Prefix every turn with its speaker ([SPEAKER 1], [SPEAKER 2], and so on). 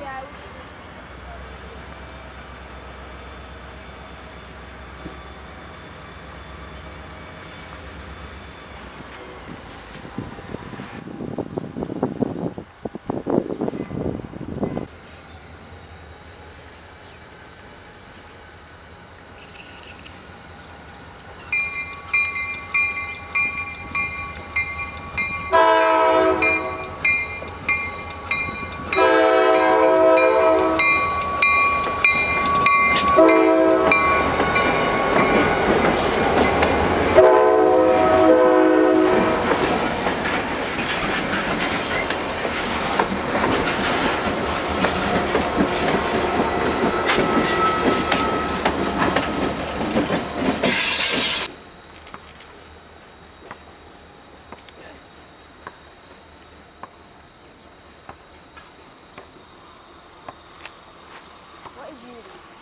[SPEAKER 1] Yeah.
[SPEAKER 2] beauty.